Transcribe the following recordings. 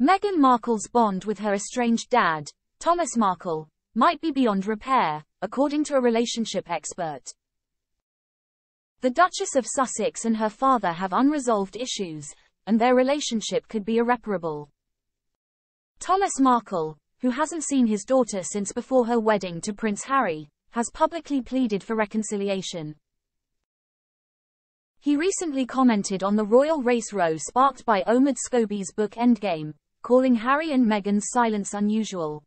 Meghan Markle's bond with her estranged dad, Thomas Markle, might be beyond repair, according to a relationship expert. The Duchess of Sussex and her father have unresolved issues, and their relationship could be irreparable. Thomas Markle, who hasn't seen his daughter since before her wedding to Prince Harry, has publicly pleaded for reconciliation. He recently commented on the royal race row sparked by Omid Scobie's book Endgame, calling Harry and Meghan's silence unusual.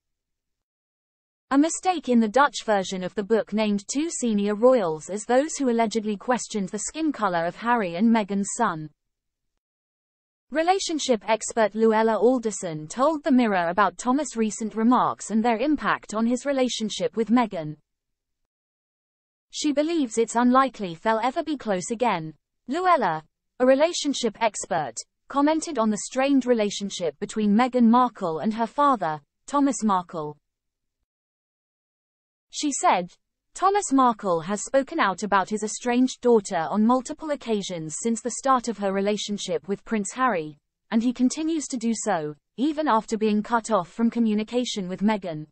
A mistake in the Dutch version of the book named two senior royals as those who allegedly questioned the skin color of Harry and Meghan's son. Relationship expert Luella Alderson told The Mirror about Thomas' recent remarks and their impact on his relationship with Meghan. She believes it's unlikely they'll ever be close again. Luella, a relationship expert, commented on the strained relationship between Meghan Markle and her father, Thomas Markle. She said, Thomas Markle has spoken out about his estranged daughter on multiple occasions since the start of her relationship with Prince Harry, and he continues to do so, even after being cut off from communication with Meghan.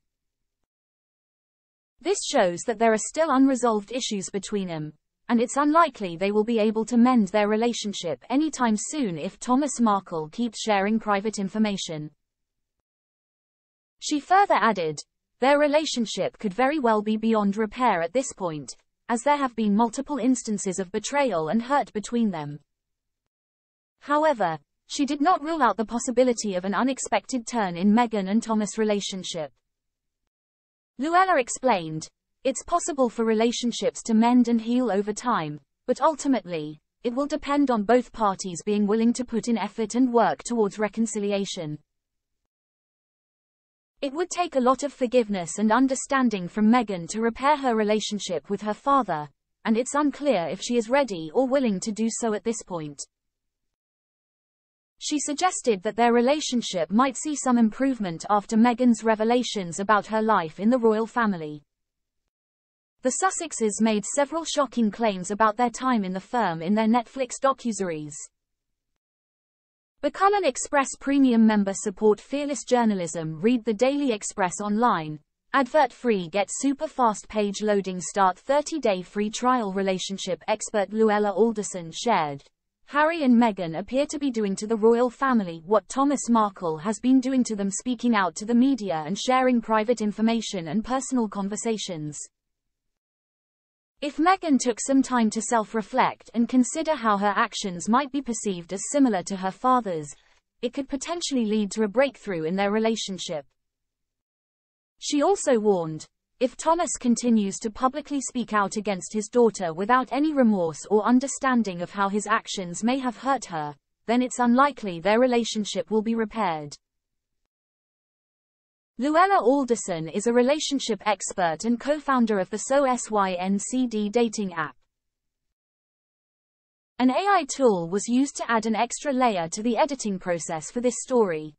This shows that there are still unresolved issues between them, and it's unlikely they will be able to mend their relationship anytime soon if Thomas Markle keeps sharing private information. She further added, their relationship could very well be beyond repair at this point, as there have been multiple instances of betrayal and hurt between them. However, she did not rule out the possibility of an unexpected turn in Meghan and Thomas' relationship. Luella explained, it's possible for relationships to mend and heal over time, but ultimately, it will depend on both parties being willing to put in effort and work towards reconciliation. It would take a lot of forgiveness and understanding from Meghan to repair her relationship with her father, and it's unclear if she is ready or willing to do so at this point. She suggested that their relationship might see some improvement after Meghan's revelations about her life in the royal family. The Sussexes made several shocking claims about their time in the firm in their Netflix docuseries. Become an Express Premium member support fearless journalism read the Daily Express online. Advert free get super fast page loading start 30 day free trial relationship expert Luella Alderson shared. Harry and Meghan appear to be doing to the royal family what Thomas Markle has been doing to them speaking out to the media and sharing private information and personal conversations. If Meghan took some time to self-reflect and consider how her actions might be perceived as similar to her father's, it could potentially lead to a breakthrough in their relationship. She also warned, if Thomas continues to publicly speak out against his daughter without any remorse or understanding of how his actions may have hurt her, then it's unlikely their relationship will be repaired. Luella Alderson is a relationship expert and co-founder of the SoSYNCD dating app. An AI tool was used to add an extra layer to the editing process for this story.